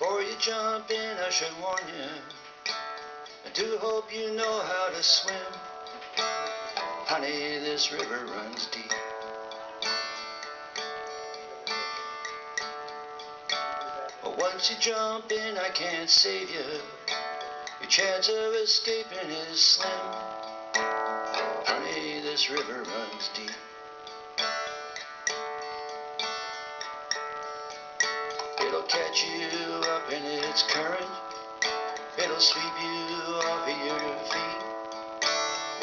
you jump in, I should warn you. I do hope you know how to swim. Honey, this river runs deep. But once you jump in, I can't save you. Your chance of escaping is slim. Honey, this river runs deep. It'll catch you up in its current. It'll sweep you off of your feet.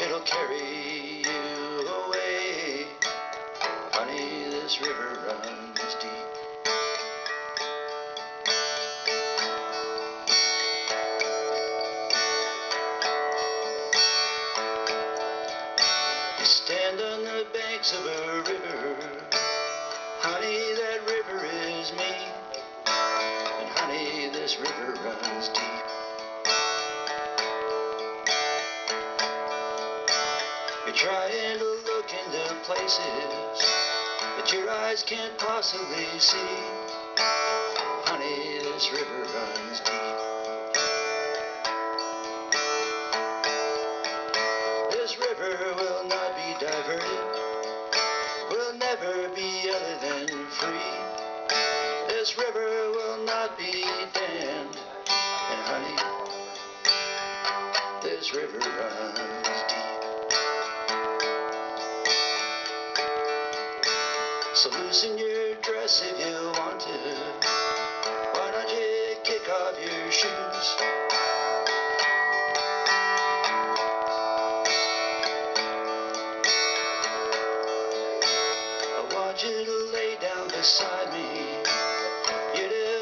It'll carry you away. Honey, this river runs deep. You stand on the banks of a river. Honey, that river is me. This river runs deep. You're trying to look into places that your eyes can't possibly see. Honey, This river will not be dammed. and honey, this river runs deep. So loosen your dress if you want to. Why don't you kick off your shoes? I want you to lay down beside me. You